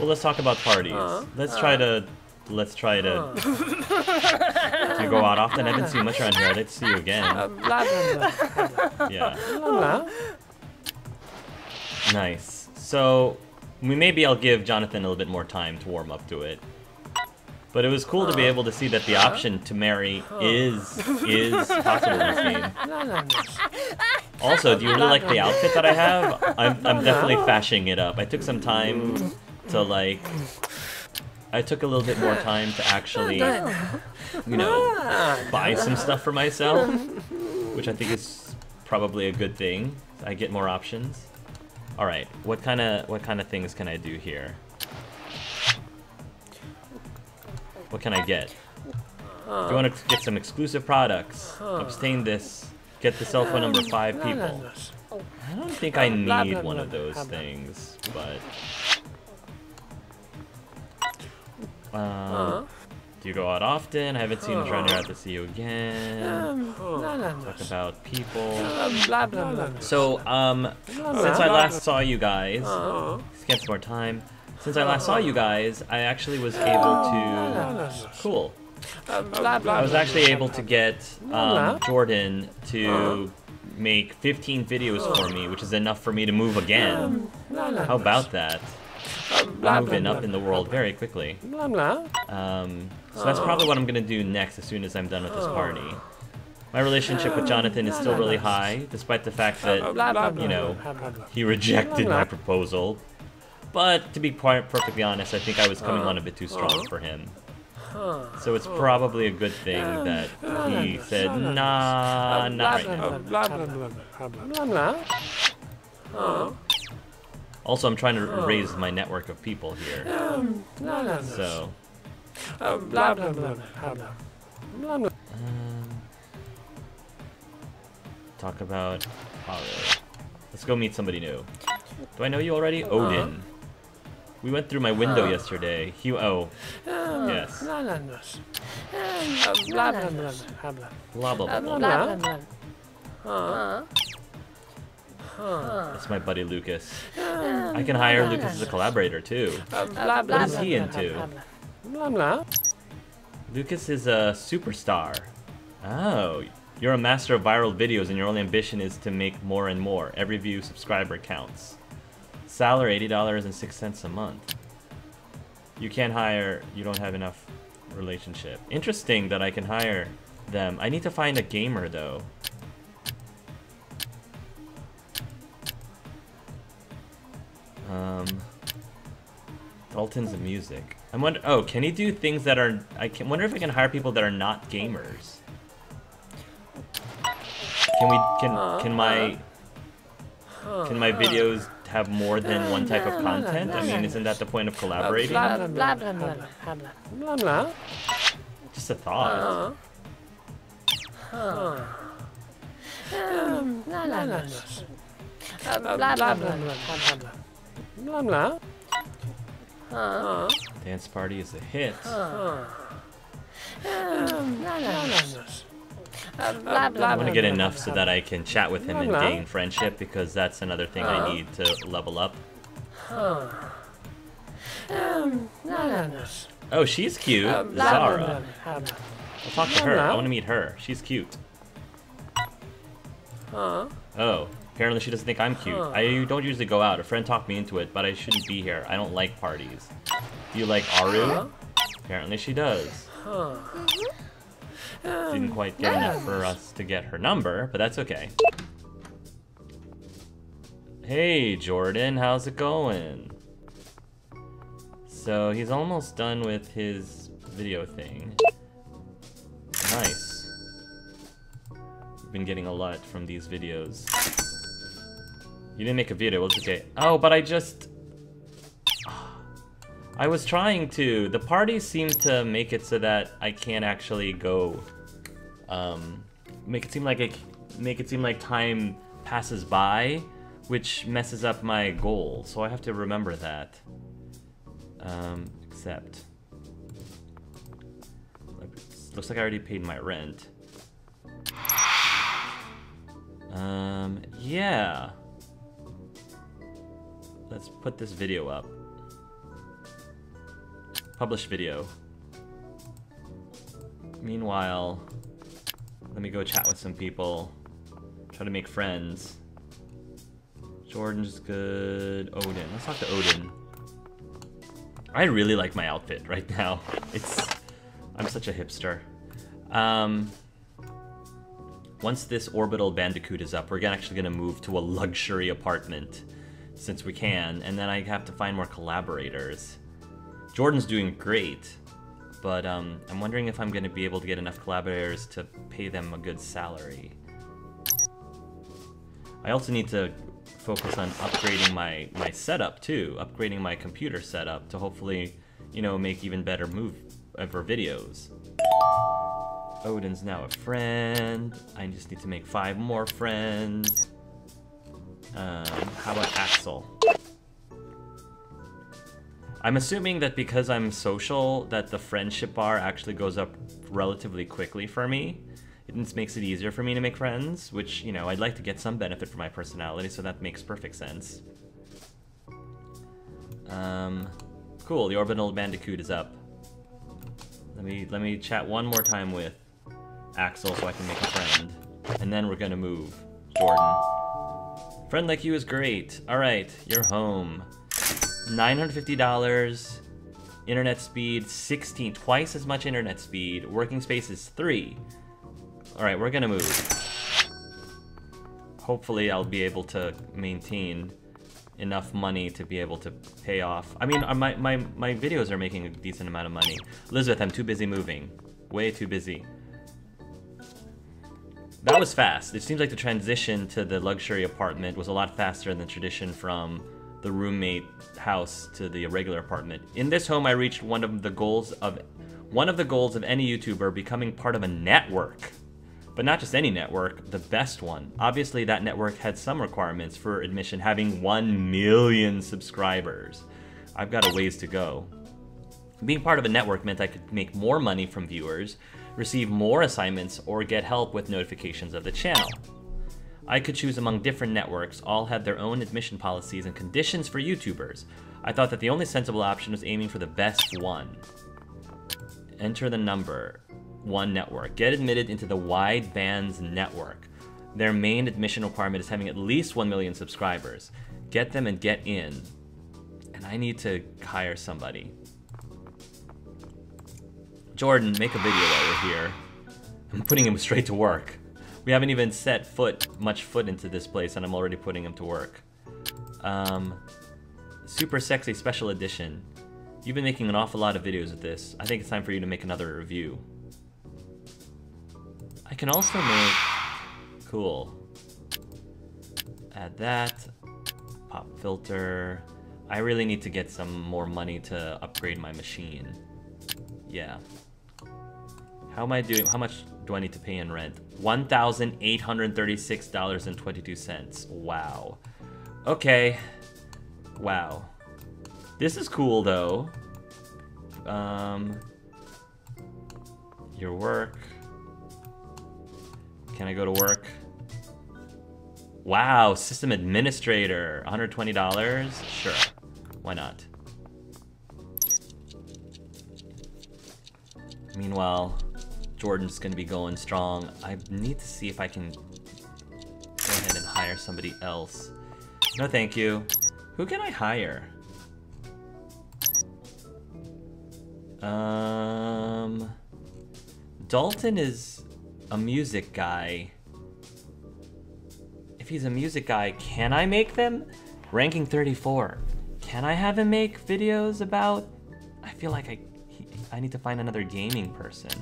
Well, let's talk about parties. Let's try to. Let's try to. You go out often? I didn't see much around here. I didn't see you again. Blah, blah, blah. Yeah. Nice. So, we maybe I'll give Jonathan a little bit more time to warm up to it. But it was cool to be able to see that the option to marry is is possible in this game. Also, do you really like the outfit that I have? I'm, I'm definitely fashioning it up. I took some time to like. I took a little bit more time to actually, you know, buy some stuff for myself, which I think is probably a good thing. I get more options. All right, what kind of what kind of things can I do here? What can I get? Do you want to get some exclusive products? Obtain this. Get the cell phone number five people. I don't think I need one of those things, but. Um, do you go out often? I haven't seen you around here. I have to see you again. Um. Talk about people. Um, blah, blah, blah. So, um, since I last saw you guys, spent some more time. Since I last saw you guys, I actually was able to. Cool. Um, blah, blah, I was actually able to get um, Jordan to make 15 videos for me, which is enough for me to move again. Blah, blah, How about that? Moving up in the world very quickly. Um, so that's probably what I'm gonna do next as soon as I'm done with this party. My relationship with Jonathan is still really high, despite the fact that you know, he rejected my proposal. But to be quite perfectly honest, I think I was coming on a bit too strong for him. So it's probably a good thing that he said, nah, not right now. Also, I'm trying to raise my network of people here. Blah, blah, blah. So, Um, blah, blah, blah, blah, blah, blah. Blah, blah. um, talk about Haru. Let's go meet somebody new. Do I know you already? Odin. We went through my window yesterday. He, oh, yes. Blah, blah, blah. Um, blah, blah, blah, blah, blah. Blah, blah, blah, blah. Blah, blah, blah. That's my buddy Lucas. I can hire Lucas as a collaborator too. Um, blah, blah, What is blah, he blah, into? blah, blah. Blah, blah. Lucas I can hire Lucas as a collaborator too. What is he into? Lucas is a superstar. Oh, you're a master of viral videos and your only ambition is to make more and more. Every view subscriber counts. Salary $80.06 a month. You can't hire, you don't have enough relationship. Interesting that I can hire them. I need to find a gamer though. Um, Dalton's the music. I wonder. Oh, can he do things that are? I can wonder if I can hire people that are not gamers. Can we? Can can my? Can my videos have more than one type of content? I mean, isn't that the point of collaborating? Blah, blah, blah, blah, blah, blah. Blah, blah. Just a thought. Blah, blah, blah. Um, Blah, blah, blah, blah, blah. blah, blah, blah. Blah, blah. Dance party is a hit. Blah, Blah, blah, I want to get enough so that I can chat with him and Blah, blah. gain friendship because that's another thing I need to level up. Oh, she's cute. Zara. I'll talk to her. I want to meet her. She's cute. Huh? Oh, apparently she doesn't think I'm cute. I don't usually go out. A friend talked me into it, but I shouldn't be here. I don't like parties. Do you like Aru? Apparently she does. Um, Didn't quite get enough for us to get her number, but that's okay. Hey, Jordan, how's it going? So he's almost done with his video thing. Nice. Been getting a lot from these videos. You didn't make a video, well, it's okay. Oh, but I just... I was trying to. The party seem to make it so that I can't actually go... Um, make it seem like it, make it seem like time passes by, which messes up my goal. So I have to remember that. Um, except, Looks like I already paid my rent. Um, yeah. Let's put this video up. Publish video. Meanwhile, let me go chat with some people. Try to make friends. Jordan's good. Odin. Let's talk to Odin. I really like my outfit right now. It's... I'm such a hipster. Um, once this orbital bandicoot is up, we're actually going to move to a luxury apartment, since we can, and then I have to find more collaborators. Jordan's doing great, but um, I'm wondering if I'm going to be able to get enough collaborators to pay them a good salary. I also need to focus on upgrading my, my setup too, upgrading my computer setup to hopefully, you know, make even better move uh, for videos. Odin's now a friend. I just need to make five more friends. Um, how about Axel? I'm assuming that because I'm social, that the friendship bar actually goes up relatively quickly for me. It makes it easier for me to make friends, which, you know, I'd like to get some benefit from my personality, so that makes perfect sense. Um, cool, the Orbital Bandicoot is up. Let me, let me chat one more time with Axel so I can make a friend. And then we're gonna move. Jordan. Friend like you is great. Alright, you're home. $950, internet speed 16, twice as much internet speed, working space is 3. Alright, we're gonna move. Hopefully I'll be able to maintain enough money to be able to pay off. I mean, uh, my, my, my videos are making a decent amount of money. Elizabeth, I'm too busy moving. Way too busy. That was fast. It seems like the transition to the luxury apartment was a lot faster than the tradition from the roommate house to the regular apartment. In this home, I reached one of the goals of one of the goals of any YouTuber becoming part of a network. But not just any network, the best one. Obviously, that network had some requirements for admission, having 1 million subscribers. I've got a ways to go. Being part of a network meant I could make more money from viewers, receive more assignments, or get help with notifications of the channel. I could choose among different networks, all had their own admission policies and conditions for YouTubers. I thought that the only sensible option was aiming for the best one. Enter the number, one network. Get admitted into the Wide Bands Network. Their main admission requirement is having at least 1 million subscribers. Get them and get in. And I need to hire somebody. Jordan, make a video while we're here. I'm putting him straight to work. We haven't even set foot, much foot into this place, and I'm already putting him to work. Um, super Sexy Special Edition. You've been making an awful lot of videos with this. I think it's time for you to make another review. I can also make... Cool. Add that. Pop filter. I really need to get some more money to upgrade my machine. Yeah. How am I doing? How much do I need to pay in rent? $1,836.22. Wow. Okay. Wow. This is cool, though. Um, your work. Can I go to work? Wow, system administrator, $120? Sure, why not? Meanwhile, Jordan's gonna be going strong. I need to see if I can go ahead and hire somebody else. No thank you. Who can I hire? Um... Dalton is a music guy. If he's a music guy, can I make them? Ranking 34. Can I have him make videos about... I feel like I, I need to find another gaming person.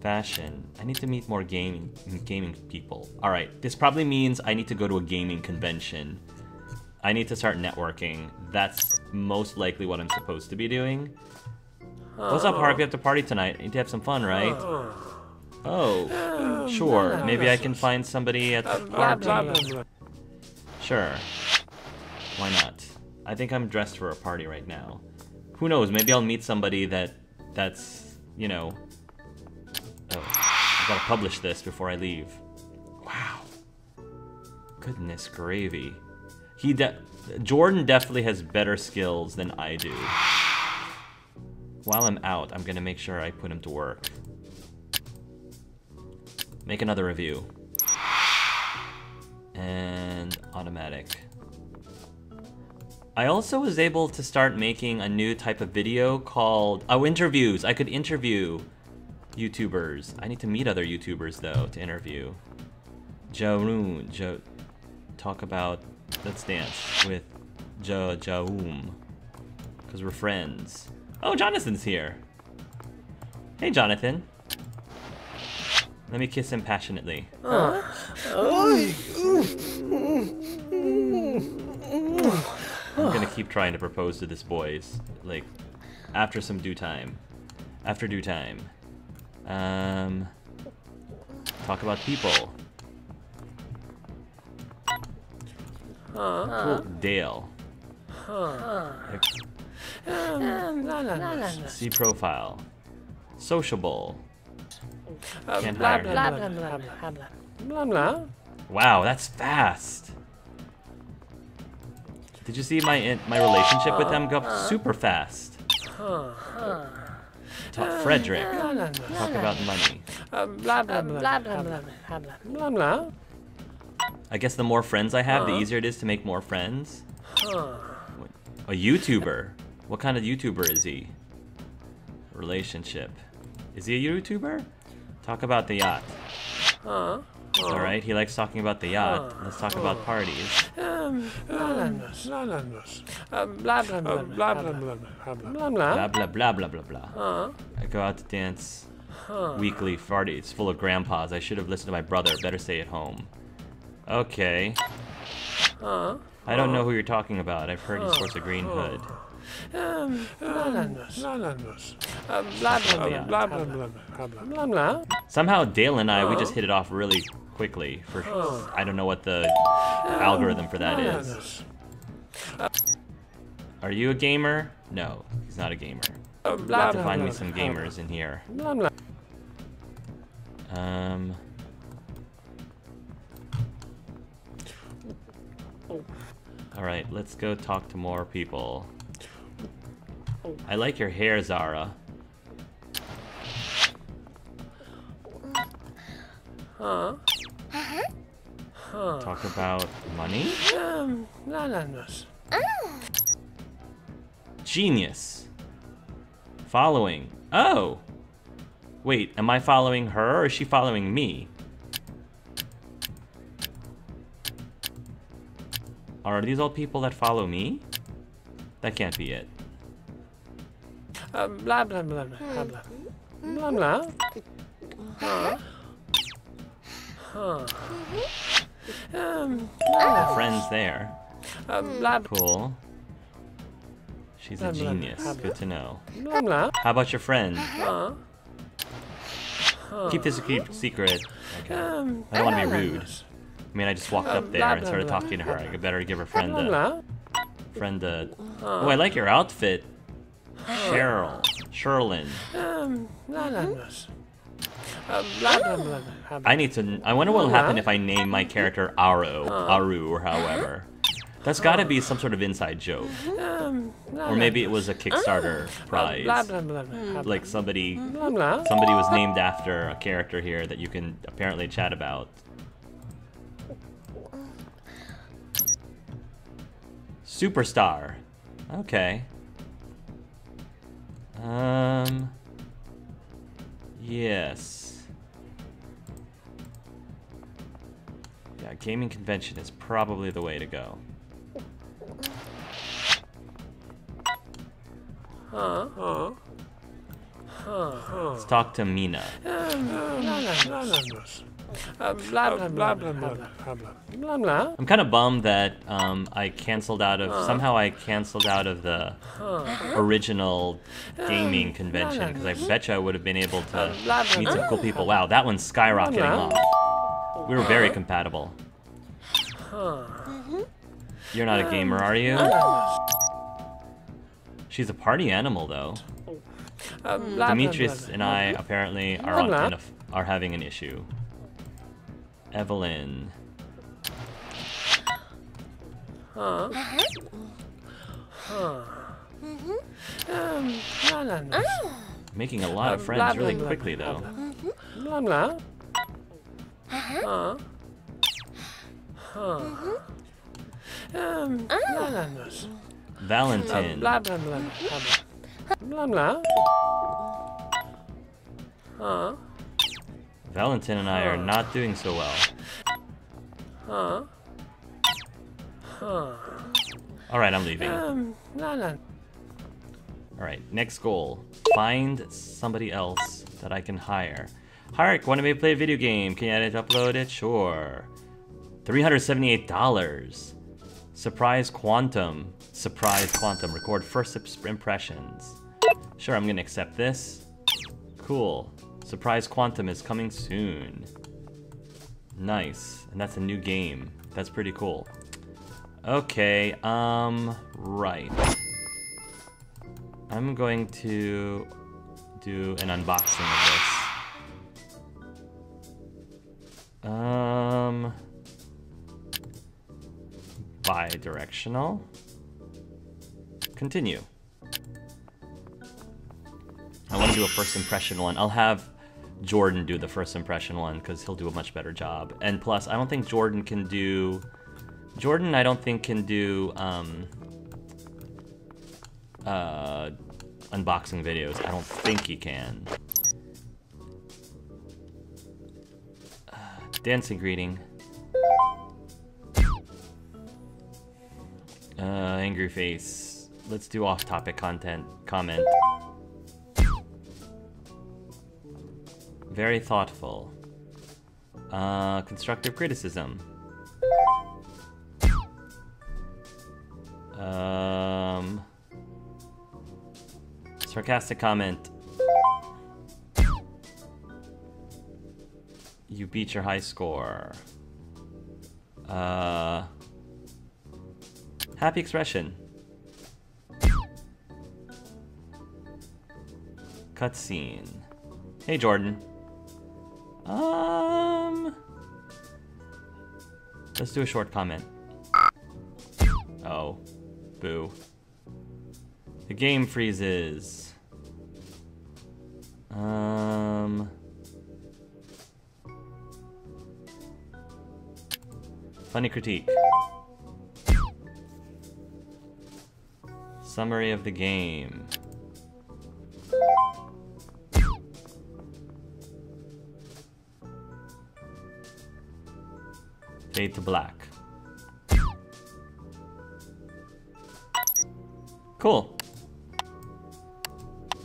Fashion. I need to meet more gaming gaming people. All right, this probably means I need to go to a gaming convention. I need to start networking. That's most likely what I'm supposed to be doing. What's up, Harp? We have to party tonight. Need to have some fun, right? Oh, sure. Maybe I can find somebody at the party. Sure. Why not? I think I'm dressed for a party right now. Who knows? Maybe I'll meet somebody that that's, you know, Oh, I gotta publish this before I leave. Wow. Goodness gravy. He de Jordan definitely has better skills than I do. while I'm out, I'm gonna make sure I put him to work. Make another review. And automatic. I also was able to start making a new type of video called oh interviews. I could interview YouTubers. I need to meet other YouTubers though to interview. Jaroon, Jo, talk about let's dance with Ja Jaoom, cause we're friends. Oh, Jonathan's here. Hey, Jonathan. Let me kiss him passionately. I'm gonna keep trying to propose to this boys, like, after some due time. After due time. Um, talk about people. Cool. Dale. See um, um, profile. Sociable. Uh, Can't Blah hire blah him. blah blah blah blah. Blah blah. Wow, that's fast. Did you see my in- my relationship with them go uh-huh. super fast? Talk Frederick. Talk about money. Uh, blah. Blah blah Blah blah. blah blah blah blah. I guess the more friends I have, the easier it is to make more friends. A YouTuber. What kind of YouTuber is he? Relationship. Is he a YouTuber? Talk about the yacht. Alright, he likes talking about the yacht. Let's talk about parties. Um, blah blah blah. Blah blah blah. Blah blah blah. I go out to dance weekly parties full of grandpas. I should have listened to my brother. Better stay at home. Okay. I don't know who you're talking about. I've heard he sports a green hood. Somehow Dale and I, we just hit it off really quickly. For I don't know what the algorithm for that is. Are you a gamer? No, he's not a gamer. Blah Have blah to find me some gamers in here. Um. All right, let's go talk to more people. I like your hair, Zara. Talk about money? Um, blah blah blah. Genius. Following. Oh! Wait, am I following her or is she following me? Are these all people that follow me? That can't be it. Um, blah blah blah blah. Blah blah. Blah blah. Um, Friends there. um, blah Cool. She's a genius. Good to know. blah blah. How about your friend? Keep this a keep secret. Okay. Um, I don't want to be rude. I mean, I just walked up there and started talking to her. I better give her friend blah a blah. friend a. Oh, I like your outfit, Cheryl, Sherlin. Um, I need to. I wonder what will happen if I name my character Aro, Aru, or however. That's got to be some sort of inside joke, Um, or maybe it was a Kickstarter prize. blah blah. blah. Like somebody, somebody was named after a character here that you can apparently chat about. Superstar. Okay. Um. gaming convention is probably the way to go. Huh? Huh? Let's talk to Mina. I'm kind of bummed that um, I canceled out of somehow I canceled out of the original gaming convention because I bet you I would have been able to meet some cool people. Wow, that one's skyrocketing off. We were very compatible. You're not a um, gamer, are you? Oh. She's a party animal, though. Um, hmm. blah, blah, Demetrius and I apparently are on, in a, are having an issue. Evelyn. Uh-huh. Mm-hmm. Um, bananas. Ah. Making a lot of Um, friends blah, really blah, blah, quickly, blah, though. Mm-hmm. Blah uh-huh. blah. Huh? Huh? Um, bananas. Valentin. Blah blah blah blah blah. Blah blah. Huh? Valentin and I are not doing so well. Huh? Huh? Alright, I'm leaving. Um, bananas. Alright, next goal. Find somebody else that I can hire. Hark, want to play a video game? Can you edit upload it? Sure. $378. Surprise Quantum. Surprise Quantum. Record first impressions. Sure, I'm gonna accept this. Cool. Surprise Quantum is coming soon. Nice. And that's a new game. That's pretty cool. Okay, um, right. I'm going to do an unboxing bi-directional. Continue. I want to do a first impression one. I'll have Jordan do the first impression one because he'll do a much better job. And plus, I don't think Jordan can do. Jordan, I don't think can do um, uh, unboxing videos. I don't think he can. Uh, dancing greeting. Uh, angry face. Let's do off-topic content. Comment. Very thoughtful. Uh, constructive criticism. Um, sarcastic comment. You beat your high score. Uh, happy expression. Cutscene. Hey, Jordan. Um, let's do a short comment. Oh, boo. The game freezes. Um. Funny critique. Summary of the game. Fade to black. Cool.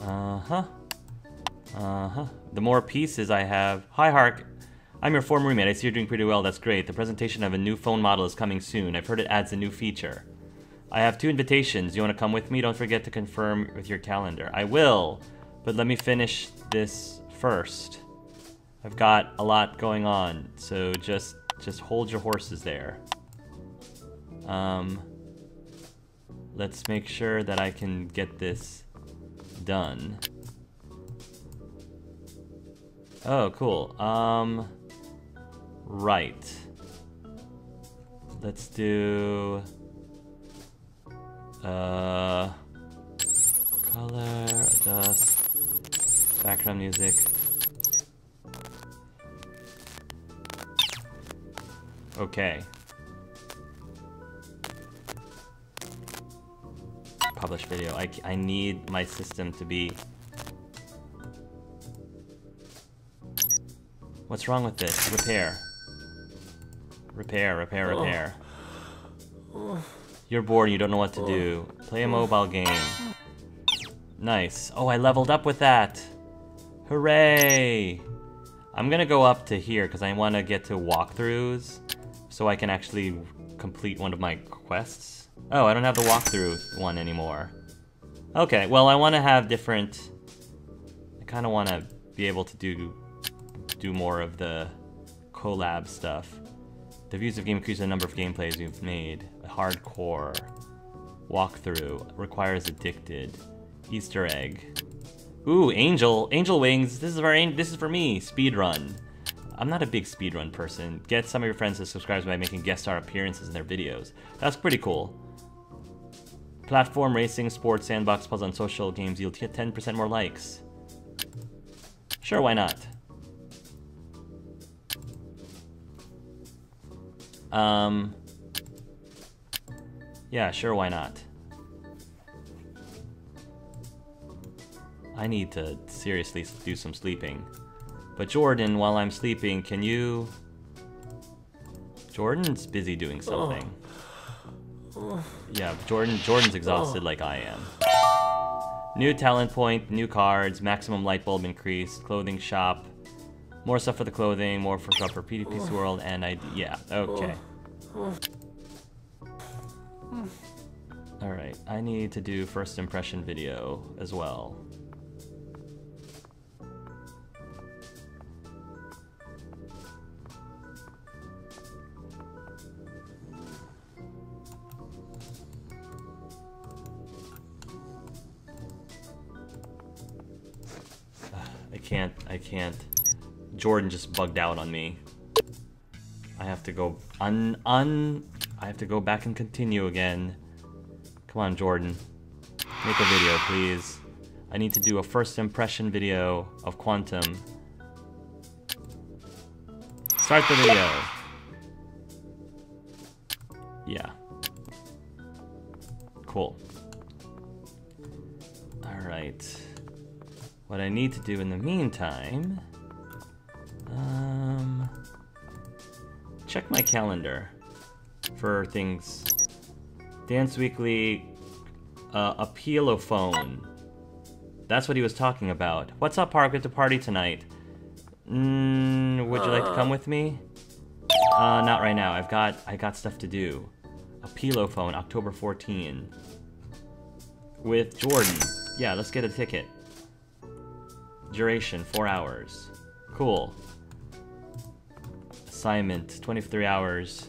Uh-huh. Uh-huh. The more pieces I have... Hi, Hark. I'm your former roommate. I see you're doing pretty well. That's great. The presentation of a new phone model is coming soon. I've heard it adds a new feature. I have two invitations. You want to come with me? Don't forget to confirm with your calendar. I will, but let me finish this first. I've got a lot going on, so just just hold your horses there. Um, let's make sure that I can get this done. Oh, cool. Um, right. Let's do uh color adjust background music. Okay. Publish video. I, I need my system to be... What's wrong with this? Repair. Repair, repair, repair. You're bored and you don't know what to do. Play a mobile game. Nice. Oh, I leveled up with that. Hooray! I'm gonna go up to here because I want to get to walkthroughs so I can actually complete one of my quests. Oh, I don't have the walkthrough one anymore. Okay, well I want to have different... I kind of want to be able to do do more of the collab stuff. The views of game increase the number of gameplays you've made. Hardcore. Walkthrough. Requires addicted. Easter egg. Ooh, Angel. Angel Wings. This is for, this is for me. Speedrun. I'm not a big speedrun person. Get some of your friends to subscribe by making guest star appearances in their videos. That's pretty cool. Platform racing, sports, sandbox, puzzle, and social games yield 10% more likes. Sure, why not? Um, yeah, sure, why not? I need to seriously do some sleeping. But Jordan, while I'm sleeping, can you... Jordan's busy doing something. Yeah, Jordan. Jordan's exhausted like I am. New talent point, new cards, maximum light bulb increase, clothing shop, more stuff for the clothing, more for stuff for PvP World, and I. Yeah, okay. Alright, I need to do first impression video as well. I can't, I can't. Jordan just bugged out on me. I have to go un, un, I have to go back and continue again. Come on, Jordan. Make a video, please. I need to do a first impression video of Quantum. Start the video. Yeah. Cool. Alright. What I need to do in the meantime... Check my calendar for things. Dance Weekly, uh, a phone. That's what he was talking about. What's up, Park? At the party tonight. Mm, would you like to come with me? Uh, not right now. I've got I got stuff to do. A phone, October 14. With Jordan. Yeah, let's get a ticket. Duration, 4 hours. Cool. Assignment, 23 hours.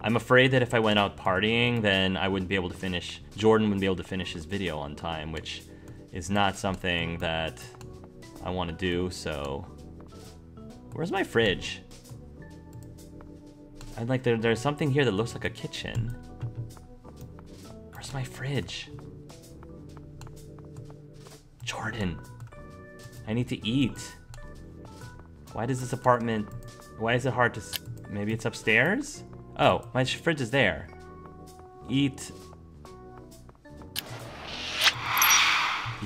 I'm afraid that if I went out partying, then I wouldn't be able to finish, Jordan wouldn't be able to finish his video on time, which is not something that I want to do, so... Where's my fridge? I'd like, there, there's something here that looks like a kitchen. Where's my fridge? Jordan. I need to eat. Why does this apartment... Why is it hard to... Maybe it's upstairs? Oh, my fridge is there. Eat.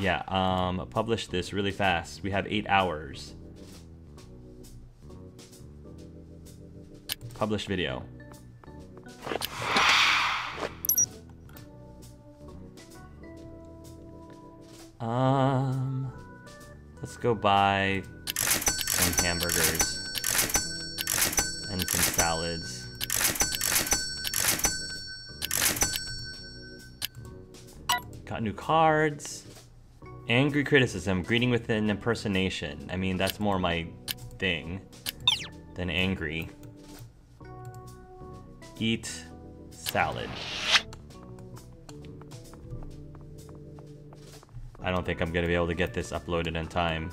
Yeah, um, publish this really fast. We have eight hours. Publish video. Um, let's go buy some hamburgers and some salads. Got new cards. Angry criticism, greeting with an impersonation. I mean, that's more my thing than angry. Eat salad. I don't think I'm gonna be able to get this uploaded in time.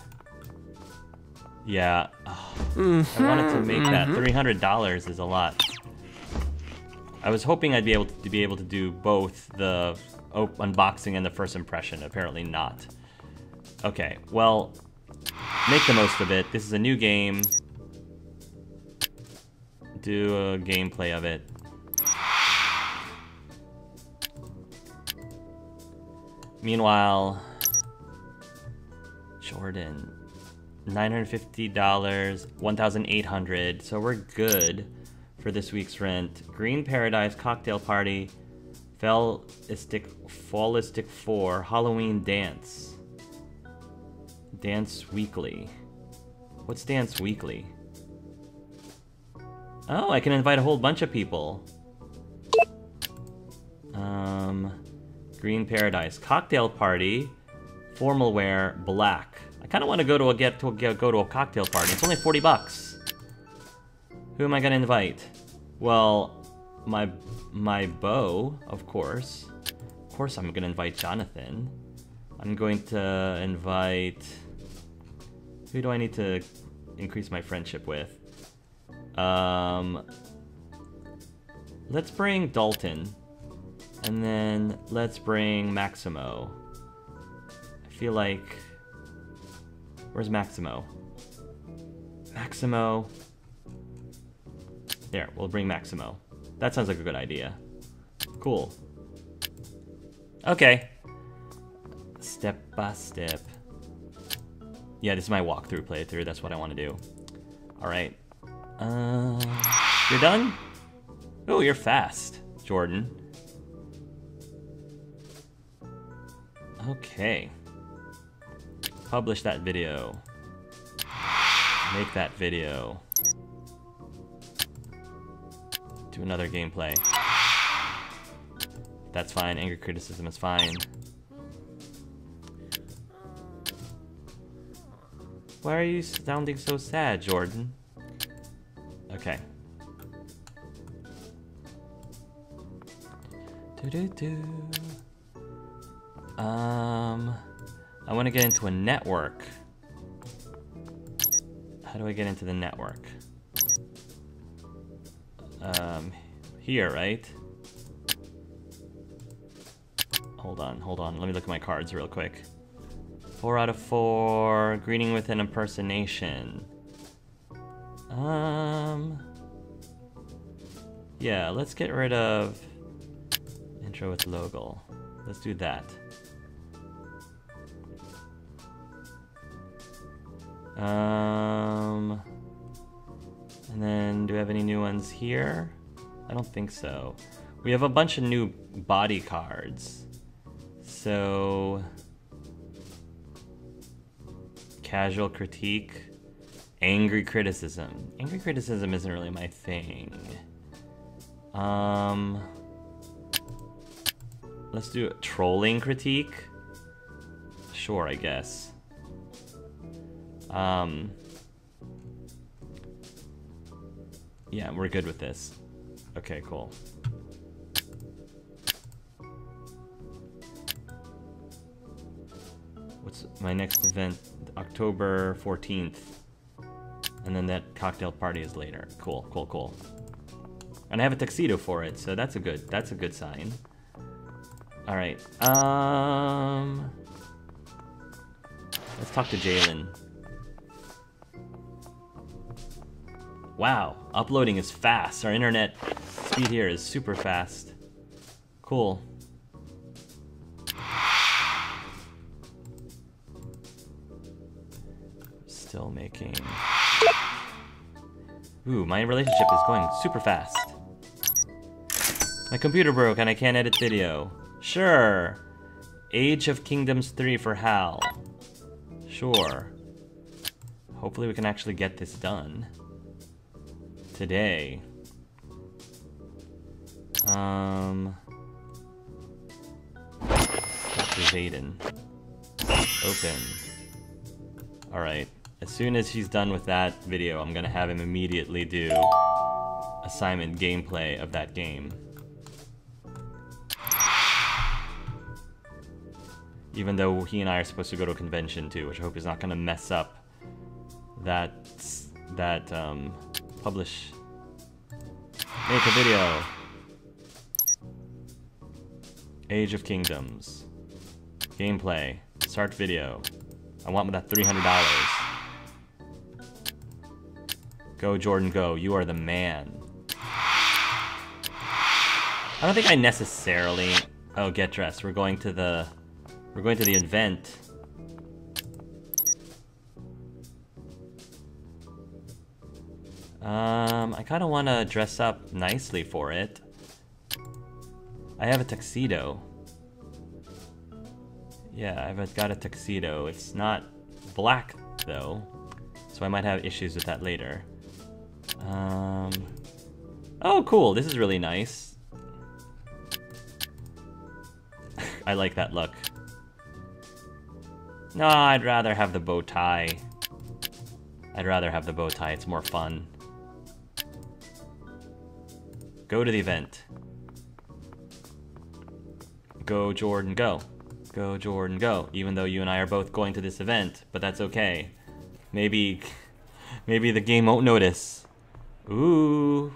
Yeah, oh, I wanted to make that. Mm-hmm. $300 is a lot. I was hoping I'd be able to, to be able to do both the unboxing and the first impression. Apparently not. Okay, well, make the most of it. This is a new game. Do a gameplay of it. Meanwhile, Jordan, $950, 1,800, so we're good for this week's rent. Green Paradise Cocktail Party, Fallistic, Fallistic 4, Halloween Dance. Dance Weekly. What's Dance Weekly? Oh, I can invite a whole bunch of people. Um, Green Paradise. Cocktail Party, Formal Wear, Black. I kind of want to go to a get to a, go to a cocktail party. It's only 40 bucks. Who am I gonna invite? Well, my my beau, of course. Of course I'm gonna invite Jonathan. I'm going to invite... Who do I need to increase my friendship with? Um, let's bring Dalton. And then let's bring Maximo. I feel like... Where's Maximo? Maximo. There, we'll bring Maximo. That sounds like a good idea. Cool. Okay. Step by step. Yeah, this is my walkthrough playthrough. That's what I want to do. Alright. Uh, you're done? Oh, you're fast, Jordan. Okay. Publish that video. Make that video. Do another gameplay. That's fine. Angry criticism is fine. Why are you sounding so sad, Jordan? Okay. Do do do. Um, I want to get into a network. How do I get into the network? Um, here, right? Hold on, hold on. Let me look at my cards real quick. Four out of four. Greeting with an impersonation. Um. Yeah, let's get rid of intro with logo. Let's do that. Um. And then, do we have any new ones here? I don't think so. We have a bunch of new body cards. So, casual critique, angry criticism. Angry criticism isn't really my thing. Um, let's do trolling critique. Sure, I guess. Um, yeah, we're good with this. Okay, cool. What's my next event? October 14th. And then that cocktail party is later. Cool, cool, cool. And I have a tuxedo for it, so that's a good that's a good sign. Alright. Um Let's talk to Jalen. Wow, uploading is fast. Our internet speed here is super fast. Cool. Still making... Ooh, my relationship is going super fast. My computer broke and I can't edit video. Sure. Age of Kingdoms 3 for Hal. Sure. Hopefully we can actually get this done. Today. Um... Dr. Zayden. Open. Alright. As soon as he's done with that video, I'm gonna have him immediately do assignment gameplay of that game. Even though he and I are supposed to go to a convention too, which I hope is not gonna mess up that that um, publish make a video. Age of Kingdoms. Gameplay. Start video. I want that $300. Go, Jordan, go. You are the man. I don't think I necessarily... Oh, get dressed. We're going to the... We're going to the event. Um, I kind of want to dress up nicely for it. I have a tuxedo. Yeah, I've got a tuxedo. It's not black, though, so I might have issues with that later. Um, oh, cool. This is really nice. I like that look. No, I'd rather have the bow tie. I'd rather have the bow tie. It's more fun. Go to the event. Go, Jordan, go. Go, Jordan, go. Even though you and I are both going to this event, but that's okay. Maybe, maybe the game won't notice. Ooh,